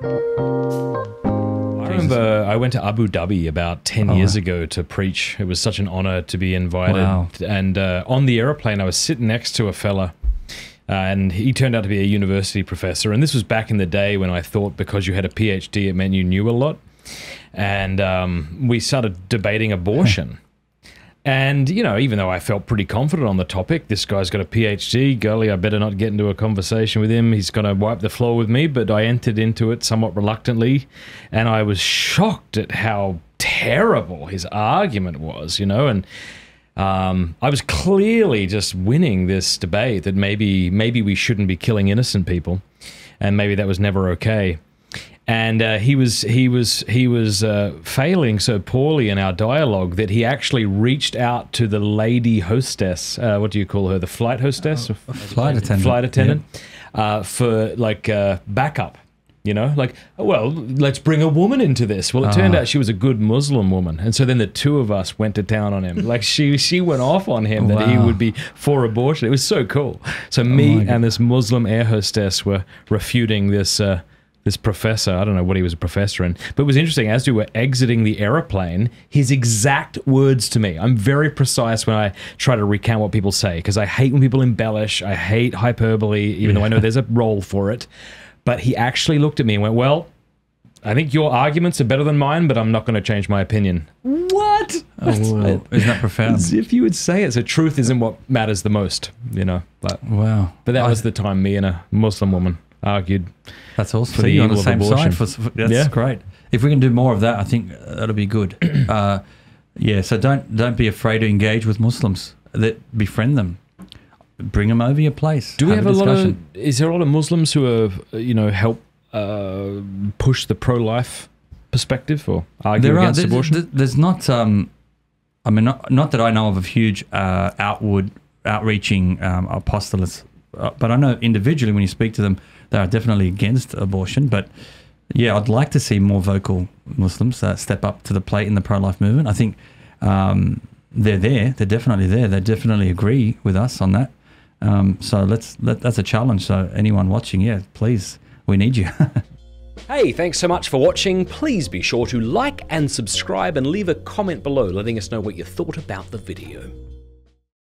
I remember I went to Abu Dhabi about 10 years ago to preach. It was such an honor to be invited. Wow. And uh, on the aeroplane, I was sitting next to a fella, uh, and he turned out to be a university professor. And this was back in the day when I thought because you had a PhD, it meant you knew a lot. And um, we started debating abortion. And, you know, even though I felt pretty confident on the topic, this guy's got a PhD. Golly, I better not get into a conversation with him. He's going to wipe the floor with me. But I entered into it somewhat reluctantly. And I was shocked at how terrible his argument was, you know. And um, I was clearly just winning this debate that maybe maybe we shouldn't be killing innocent people, and maybe that was never okay. And uh, he was he was he was uh, failing so poorly in our dialogue that he actually reached out to the lady hostess. Uh, what do you call her? The flight hostess, flight attendant. flight attendant, uh, for like uh, backup. You know, like, well, let's bring a woman into this. Well, it turned Ah. out she was a good Muslim woman, and so then the two of us went to town on him. Like she she went off on him that he would be for abortion. It was so cool. So me my and this Muslim air hostess were refuting this. This professor, I don't know what he was a professor in, but it was interesting. As we were exiting the aeroplane, his exact words to me. I'm very precise when I try to recount what people say because I hate when people embellish. I hate hyperbole, even though I know there's a role for it. But he actually looked at me and went, Well, I think your arguments are better than mine, but I'm not going to change my opinion. What? Oh, wow. Isn't that profound? As if you would say it. So truth isn't what matters the most, you know. But Wow. but that I- was the time me and a Muslim woman argued. That's awesome. for So the you're on the same abortion. side. For, for- that's Yeah. great. If we can do more of that, I think that'll be good. uh, yeah. So don't don't be afraid to engage with Muslims. That befriend them. Bring them over your place. Do we have, a, lot of? Is there a lot of Muslims who have you know help uh, push the pro-life perspective or argue there are against there's, abortion? there's- there's not um i mean not, not that i know of a huge uh, outward outreaching um, apostolates but i know individually when you speak to them they are definitely against abortion but yeah i'd like to see more vocal muslims uh, step up to the plate in the pro-life movement i think um, they're there they're definitely there they definitely agree with us on that um, so let's let, that's a challenge so anyone watching yeah please we need you Hey, thanks so much for watching. Please be sure to like and subscribe and leave a comment below letting us know what you thought about the video.